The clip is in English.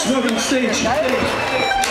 smoking stage.